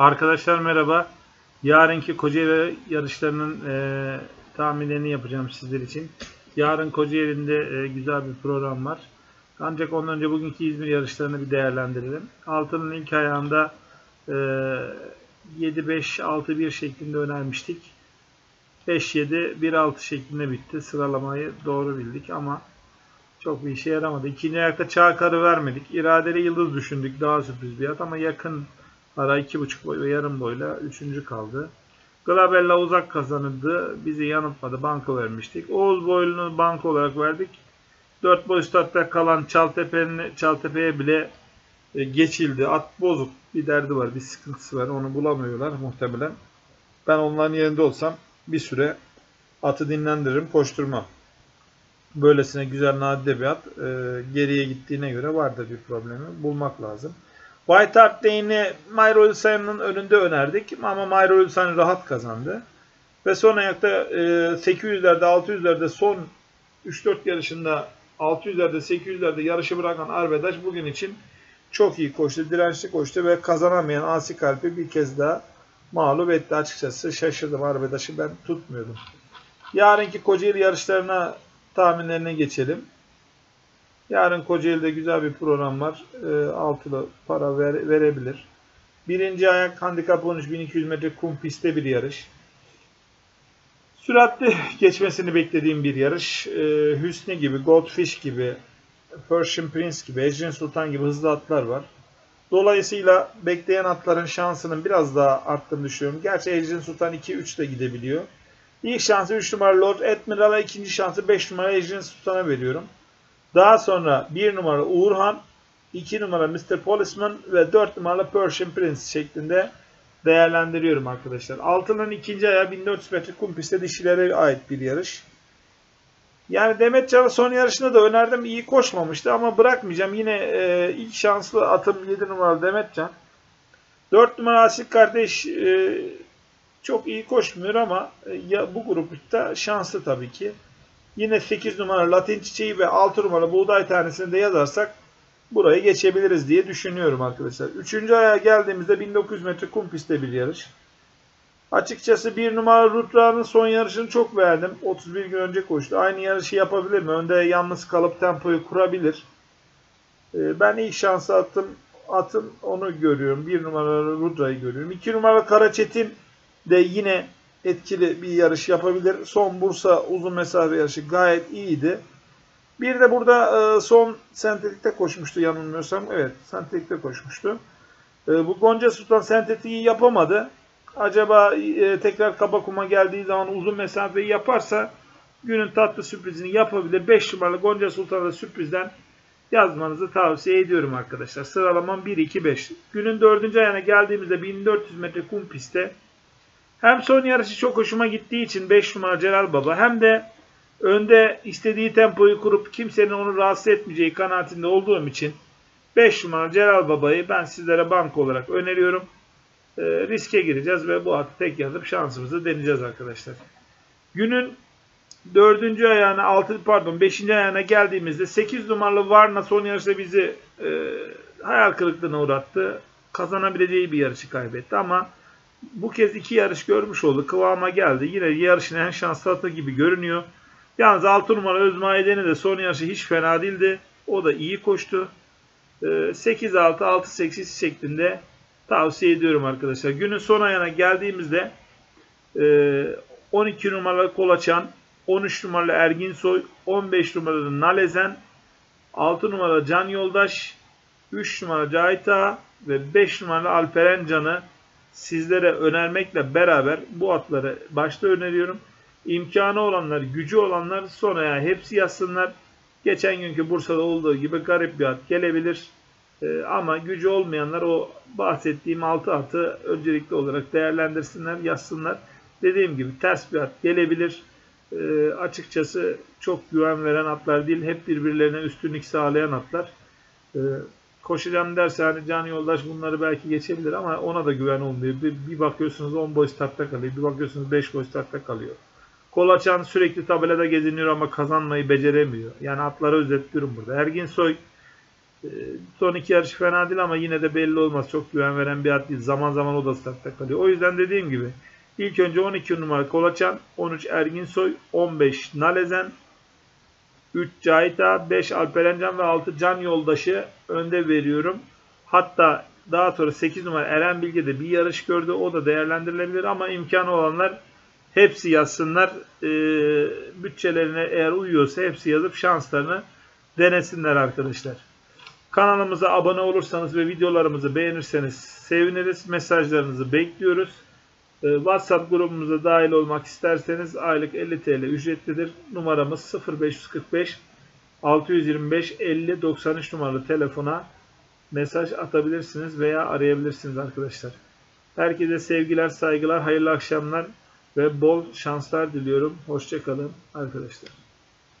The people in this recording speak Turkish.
Arkadaşlar merhaba. Yarınki Kocaeli yarışlarının e, tahminlerini yapacağım sizler için. Yarın Kocaeli'nde e, güzel bir program var. Ancak ondan önce bugünkü İzmir yarışlarını bir değerlendirelim. Altının ilk ayağında e, 7-5-6-1 şeklinde önermiştik. 5-7-1-6 şeklinde bitti. Sıralamayı doğru bildik ama çok bir işe yaramadı. İkinci ayakta Çağkar'ı vermedik. İradeli Yıldız düşündük. Daha sürpriz bir at ama yakın ara 2.5 boy ve yarım boyla 3. kaldı. Glabella uzak kazanıldı. Bizi yanıltmadı. Banko vermiştik. Oğuz boylunu banko olarak verdik. 4 boy startta kalan Çaltepe'ye bile e, geçildi. At bozuk. Bir derdi var. Bir sıkıntısı var. Onu bulamıyorlar muhtemelen. Ben onların yerinde olsam bir süre atı dinlendiririm. Koşturmam. Böylesine güzel nadide bir at. E, geriye gittiğine göre vardır bir problemi. Bulmak lazım. White Hart Lane'i Myro Ulsan'ın önünde önerdik ama Myro Ulsan rahat kazandı. Ve son ayakta e, 800'lerde 600'lerde son 3-4 yarışında 600'lerde 800'lerde yarışı bırakan Arbedaş bugün için çok iyi koştu, dirençli koştu ve kazanamayan Asi Kalp'i bir kez daha mağlup etti açıkçası. Şaşırdım Arbedaş'ı ben tutmuyordum. Yarınki Kocaeli yarışlarına tahminlerine geçelim. Yarın Kocaeli'de güzel bir program var. E, altılı para ver, verebilir. Birinci ayak handikap 13 1200 metre kum pistte bir yarış. Süratli geçmesini beklediğim bir yarış. E, Hüsnü gibi, Goldfish gibi, Persian Prince gibi, Ejrin Sultan gibi hızlı atlar var. Dolayısıyla bekleyen atların şansının biraz daha arttığını düşünüyorum. Gerçi Ejrin Sultan 2-3 de gidebiliyor. İlk şansı 3 numara Lord Admiral'a, ikinci şansı 5 numara Ejrin Sultan'a veriyorum. Daha sonra 1 numara Uğurhan, 2 numara Mr. Policeman ve 4 numara Persian Prince şeklinde değerlendiriyorum arkadaşlar. Altının ikinci ayağı 1400 metre kum pistte dişilere ait bir yarış. Yani Demet Can'ı son yarışında da önerdim. iyi koşmamıştı ama bırakmayacağım. Yine e, ilk şanslı atım 7 numaralı Demet Can. 4 numara Asil kardeş e, çok iyi koşmuyor ama e, ya bu grupta şanslı tabii ki. Yine 8 numara Latin çiçeği ve 6 numara buğday tanesini de yazarsak burayı geçebiliriz diye düşünüyorum arkadaşlar. Üçüncü ayağa geldiğimizde 1900 metre kum pistte bir yarış. Açıkçası bir numara Rutra'nın son yarışını çok beğendim. 31 gün önce koştu. Aynı yarışı yapabilir mi? Önde yalnız kalıp tempoyu kurabilir. Ee, ben ilk şansı attım. Atın onu görüyorum. Bir numara Rudra'yı görüyorum. İki numara Karaçetin de yine etkili bir yarış yapabilir. Son Bursa uzun mesafe yarışı gayet iyiydi. Bir de burada e, son sentetikte koşmuştu yanılmıyorsam. Evet sentetikte koşmuştu. E, bu Gonca Sultan sentetiği yapamadı. Acaba e, tekrar kaba kuma geldiği zaman uzun mesafeyi yaparsa günün tatlı sürprizini yapabilir. 5 numaralı Gonca Sultan'da sürprizden yazmanızı tavsiye ediyorum arkadaşlar. Sıralamam 1-2-5. Günün 4. ayağına geldiğimizde 1400 metre kum pistte hem son yarışı çok hoşuma gittiği için 5 numara Celal Baba hem de önde istediği tempoyu kurup kimsenin onu rahatsız etmeyeceği kanaatinde olduğum için 5 numara Celal Baba'yı ben sizlere bank olarak öneriyorum. E, riske gireceğiz ve bu atı tek yazıp şansımızı deneyeceğiz arkadaşlar. Günün 4. ayağına 6 pardon 5. ayağına geldiğimizde 8 numaralı Varna son yarışta bizi e, hayal kırıklığına uğrattı. Kazanabileceği bir yarışı kaybetti ama bu kez iki yarış görmüş oldu. Kıvama geldi. Yine yarışın en şanslı atı gibi görünüyor. Yalnız 6 numara Özmaideni de son yarışı hiç fena değildi. O da iyi koştu. 8-6, ee, 6-8 şeklinde tavsiye ediyorum arkadaşlar. Günün son ayına geldiğimizde 12 e, numaralı Kolaçan, 13 numaralı Erginsoy, 15 numaralı Nalezen, 6 numaralı Can Yoldaş, 3 numaralı Cahit Ağa ve 5 numaralı Alperen Can'ı sizlere önermekle beraber bu atları başta öneriyorum. İmkanı olanlar, gücü olanlar sonraya hepsi yazsınlar. Geçen günkü Bursa'da olduğu gibi garip bir at gelebilir. Ee, ama gücü olmayanlar o bahsettiğim 6 atı öncelikli olarak değerlendirsinler, yazsınlar. Dediğim gibi ters bir at gelebilir. Ee, açıkçası çok güven veren atlar değil. Hep birbirlerine üstünlük sağlayan atlar. Ee, koşacağım derse hani can yoldaş bunları belki geçebilir ama ona da güven olmuyor. Bir, bir bakıyorsunuz 10 boy startta kalıyor. Bir bakıyorsunuz 5 boy startta kalıyor. Kolaçan sürekli tabelada geziniyor ama kazanmayı beceremiyor. Yani atları özetliyorum burada. Ergin Soy Ee, Son iki yarış fena değil ama yine de belli olmaz. Çok güven veren bir at değil. Zaman zaman o da startta kalıyor. O yüzden dediğim gibi ilk önce 12 numara Kolaçan, 13 Erginsoy, 15 Nalezen, 3 Cahit Ağa, 5 Alperencan ve 6 Can Yoldaş'ı önde veriyorum. Hatta daha sonra 8 numara Eren Bilge de bir yarış gördü. O da değerlendirilebilir ama imkanı olanlar hepsi yazsınlar. Ee, bütçelerine eğer uyuyorsa hepsi yazıp şanslarını denesinler arkadaşlar. Kanalımıza abone olursanız ve videolarımızı beğenirseniz seviniriz. Mesajlarınızı bekliyoruz. Ee, WhatsApp grubumuza dahil olmak isterseniz aylık 50 TL ücretlidir. Numaramız 0545 625 50 93 numaralı telefona mesaj atabilirsiniz veya arayabilirsiniz arkadaşlar. Herkese sevgiler, saygılar, hayırlı akşamlar ve bol şanslar diliyorum. Hoşçakalın arkadaşlar.